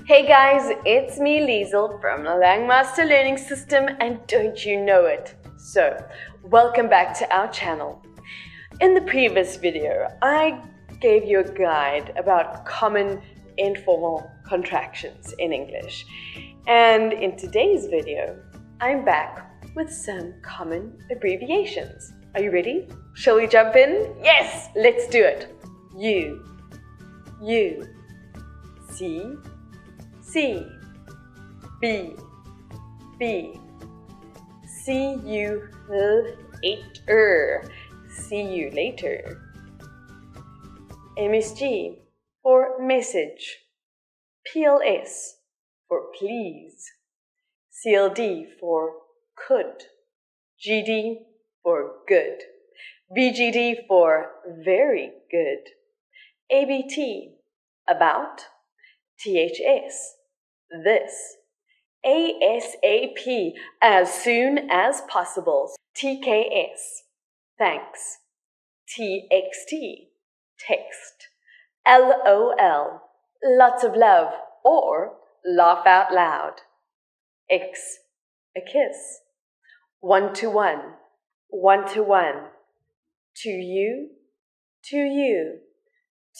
Hey guys, it's me Liesel from Langmaster Learning System and don't you know it? So, welcome back to our channel. In the previous video, I gave you a guide about common informal contractions in English. And in today's video, I'm back with some common abbreviations. Are you ready? Shall we jump in? Yes, let's do it. You, you, see, see, be, be, see you later, see you later. MSG for message, PLS for please, CLD for could, GD for good, VGD for very good, ABT about, THS this, ASAP as soon as possible, TKS thanks, TXT text, LOL lots of love. Or laugh out loud, X. A kiss, one to one, one to one, to you, to you,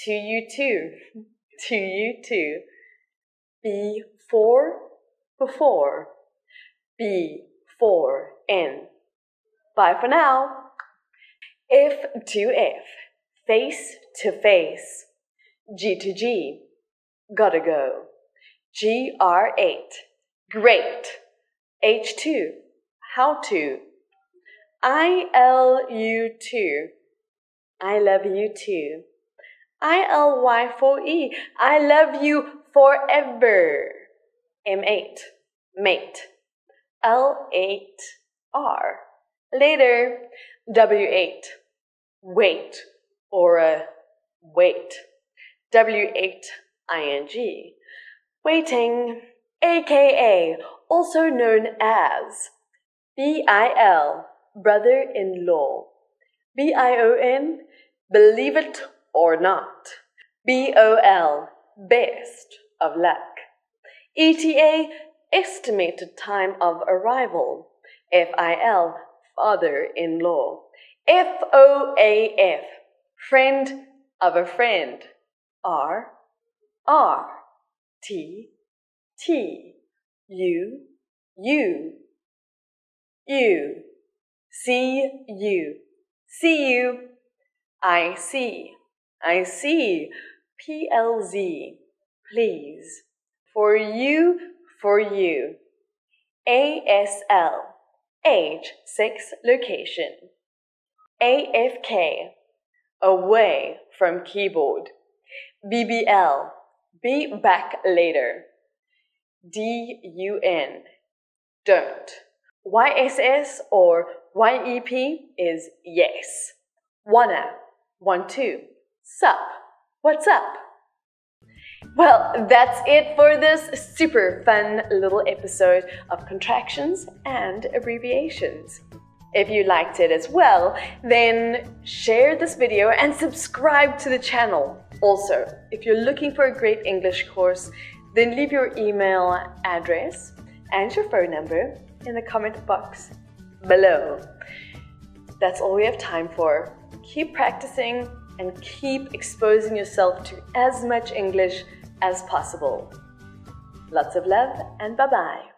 to you too, to you too, before, before, be for in. Bye for now. F to F, face to face, G to G, gotta go. GR8, great. H2, how to. ILU2, I love you too. ILY4E, I love you forever. M8, mate. L8R, later. W8, wait or a uh, wait. W8 ing, waiting, aka also known as BIL, brother in law. BION, believe it or not. BOL, best of luck. ETA, estimated time of arrival. FIL, father in law. FOAF, friend of a friend. R, R, T, T, U, U, U, C, U, see you, I see, I see, PLZ, please, for you, for you, ASL, age, 6 location, AFK, away from keyboard. BBL, be back later. DUN, don't. YSS or YEP is yes. Wanna, want to. Sup, what's up? Well, that's it for this super fun little episode of contractions and abbreviations. If you liked it as well, then share this video and subscribe to the channel. Also, if you're looking for a great English course, then leave your email address and your phone number in the comment box below. That's all we have time for. Keep practicing and keep exposing yourself to as much English as possible. Lots of love and bye bye.